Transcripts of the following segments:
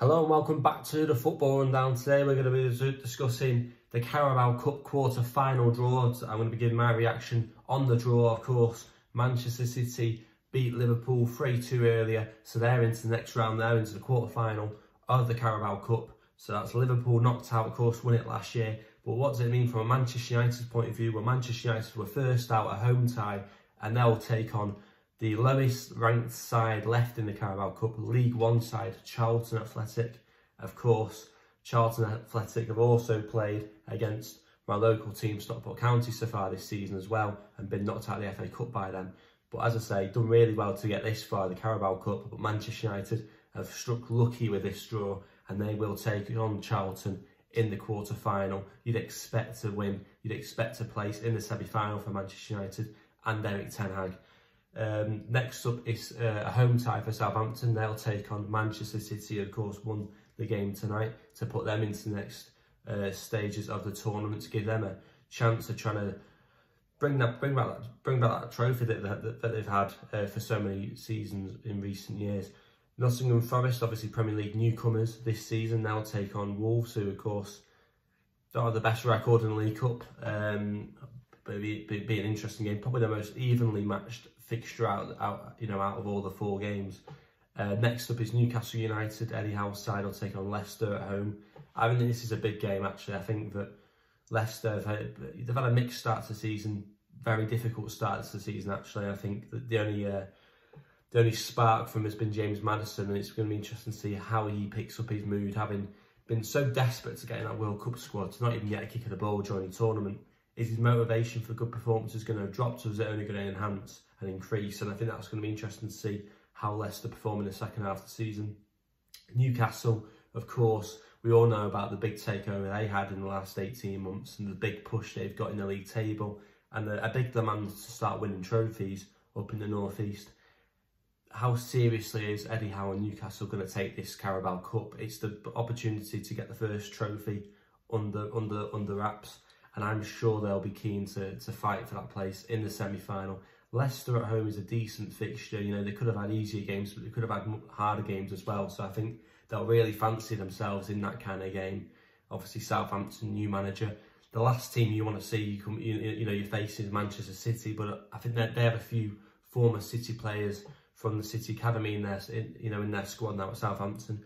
Hello and welcome back to the football rundown. Today we're going to be discussing the Carabao Cup quarter final draw. I'm going to be giving my reaction on the draw, of course. Manchester City beat Liverpool 3-2 earlier, so they're into the next round, they're into the quarter final of the Carabao Cup. So that's Liverpool knocked out, of course, won it last year. But what does it mean from a Manchester United point of view? Well, Manchester United were first out, a home tie, and they'll take on the lowest ranked side left in the Carabao Cup, League One side, Charlton Athletic. Of course, Charlton Athletic have also played against my local team, Stockport County, so far this season as well, and been knocked out of the FA Cup by them. But as I say, done really well to get this far, the Carabao Cup, but Manchester United have struck lucky with this draw, and they will take on Charlton in the quarter final. You'd expect to win, you'd expect to place in the semi final for Manchester United and Erik Ten Hag. Um, next up is uh, a home tie for Southampton. They'll take on Manchester City, of course, won the game tonight to put them into the next uh, stages of the tournament to give them a chance of trying to bring that bring back that, bring back that trophy that, that, that they've had uh, for so many seasons in recent years. Nottingham Forest, obviously Premier League newcomers this season, they'll take on Wolves, who of course are the best record in the League Cup. Um, but it'd be, be, be, an interesting game, probably the most evenly matched fixture out, out you know, out of all the four games. Uh, next up is Newcastle United. Eddie Howe's side will take on Leicester at home. I think this is a big game actually. I think that Leicester have had, they've had a mixed start to the season, very difficult start to the season actually. I think that the only uh, the only spark from has been James Maddison, and it's going to be interesting to see how he picks up his mood, having been so desperate to get in that World Cup squad to not even get a kick of the ball during the tournament. Is his motivation for good performances going to drop, or is it only going to enhance and increase? And I think that's going to be interesting to see how Leicester perform in the second half of the season. Newcastle, of course, we all know about the big takeover they had in the last 18 months and the big push they've got in the league table and a big demand to start winning trophies up in the northeast how seriously is Eddie Howe and Newcastle going to take this Carabao Cup? It's the opportunity to get the first trophy under under under wraps, and I'm sure they'll be keen to to fight for that place in the semi final. Leicester at home is a decent fixture. You know they could have had easier games, but they could have had harder games as well. So I think they'll really fancy themselves in that kind of game. Obviously, Southampton new manager. The last team you want to see, you, come, you, you know, you're facing Manchester City, but I think they have a few former City players from the City Academy in their, in, you know, in their squad now at Southampton.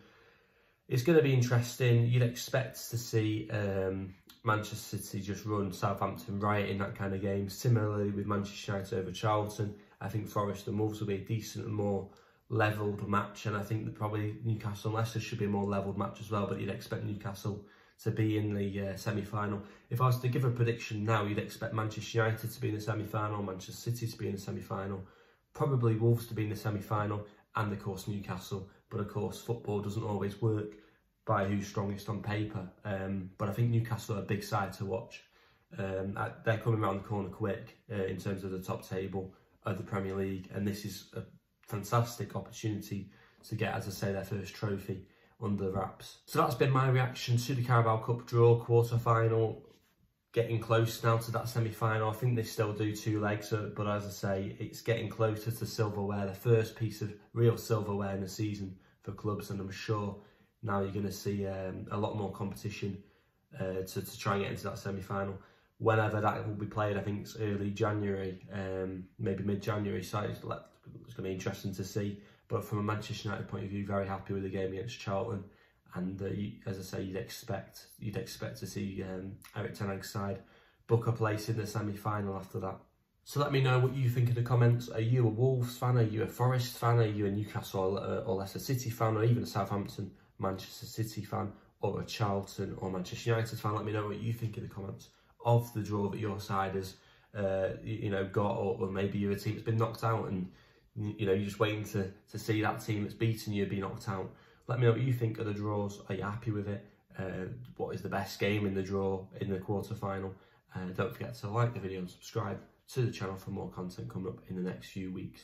It's going to be interesting. You'd expect to see um, Manchester City just run Southampton right in that kind of game. Similarly with Manchester United over Charlton, I think Forest and Wolves will be a decent and more levelled match. And I think probably Newcastle and Leicester should be a more levelled match as well. But you'd expect Newcastle to be in the uh, semi-final. If I was to give a prediction now, you'd expect Manchester United to be in the semi-final, Manchester City to be in the semi-final, probably Wolves to be in the semi-final and of course Newcastle. But of course football doesn't always work by who's strongest on paper. Um, but I think Newcastle are a big side to watch. Um, they're coming around the corner quick uh, in terms of the top table of the Premier League and this is a fantastic opportunity to get, as I say, their first trophy under wraps. So that's been my reaction to the Carabao Cup draw quarter final getting close now to that semi-final. I think they still do two legs, uh, but as I say, it's getting closer to silverware, the first piece of real silverware in the season for clubs, and I'm sure now you're going to see um, a lot more competition uh, to, to try and get into that semi-final. Whenever that will be played, I think it's early January, um, maybe mid-January, so it's, it's going to be interesting to see. But from a Manchester United point of view, very happy with the game against Charlton and uh, you, as I say, you'd expect you'd expect to see um, Ten Hag's side book a place in the semi-final after that. So let me know what you think in the comments. Are you a Wolves fan? Are you a Forest fan? Are you a Newcastle or, or Leicester City fan, or even a Southampton, Manchester City fan, or a Charlton or Manchester United fan? Let me know what you think in the comments of the draw that your side has, uh, you know, got, or, or maybe you're a team that's been knocked out and you know you're just waiting to to see that team that's beaten you be knocked out. Let me know what you think of the draws. Are you happy with it? Uh, what is the best game in the draw in the quarter final? Uh, don't forget to like the video and subscribe to the channel for more content coming up in the next few weeks.